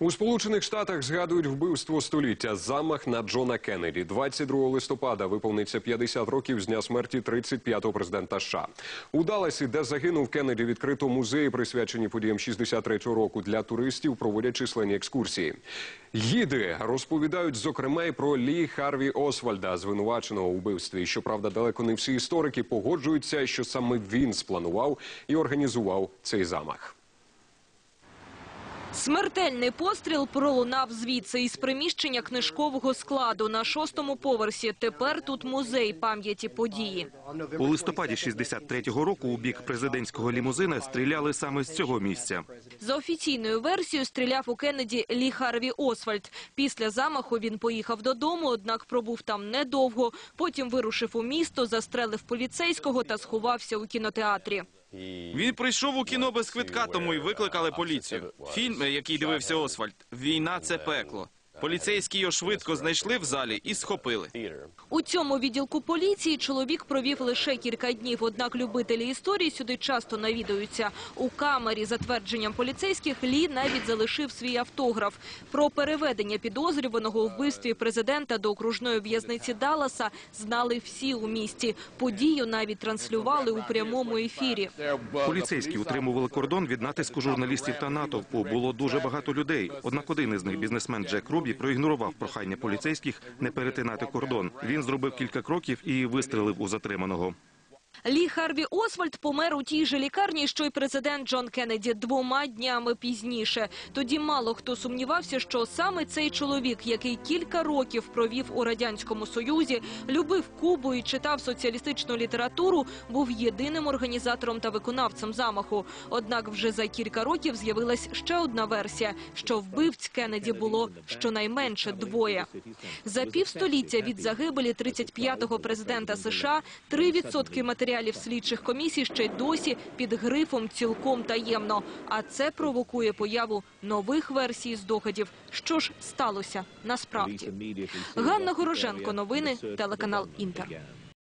У Сполучених Штатах згадують вбивство століття замах на Джона Кеннеді. 22 листопада виповниться 50 років з дня смерті 35-го президента США. У Далласі, де загинув Кеннеді, відкрито музеї, присвячені подіям 63-го року для туристів, проводять численні екскурсії. Гіди розповідають зокрема і про Лі Харві Освальда, звинуваченого у вбивстві. Щоправда, далеко не всі історики погоджуються, що саме він спланував і організував цей замах. Смертельний постріл пролунав звідси із приміщення книжкового складу на шостому поверсі. Тепер тут музей пам'яті події. У листопаді 63-го року у бік президентського лімузина стріляли саме з цього місця. За офіційною версією стріляв у Кеннеді Лі Харві Освальд. Після замаху він поїхав додому, однак пробув там недовго. Потім вирушив у місто, застрелив поліцейського та сховався у кінотеатрі. Він прийшов у кіно без квитка, тому й викликали поліцію. Фільм, який дивився Освальд, «Війна – це пекло». Поліцейські його швидко знайшли в залі і схопили. У цьому відділку поліції чоловік провів лише кілька днів. Однак любителі історії сюди часто навідуються. У камері, за твердженням поліцейських, Лі навіть залишив свій автограф. Про переведення підозрюваного у вбивстві президента до окружної в'язниці Далласа знали всі у місті. Подію навіть транслювали у прямому ефірі. Поліцейські утримували кордон від натиску журналістів та натовпу. Було дуже багато людей. Однак один із них, бізнесмен Джек Рубі, проігнорував прохання поліцейських не перетинати кордон. Він зробив кілька кроків і вистрелив у затриманого. Лі Харві Освальд помер у тій же лікарні, що й президент Джон Кеннеді двома днями пізніше. Тоді мало хто сумнівався, що саме цей чоловік, який кілька років провів у радянському союзі, любив Кубу і читав соціалістичну літературу, був єдиним організатором та виконавцем замаху. Однак вже за кілька років з'явилась ще одна версія, що вбивць Кеннеді було щонайменше двоє. За півстоліття від загибелі 35-го президента США 3% матеріалів слідчих комісій ще й досі під грифом цілком таємно. А це провокує появу нових версій здогадів. Що ж сталося насправді? Ганна Гороженко, новини, телеканал Інтер.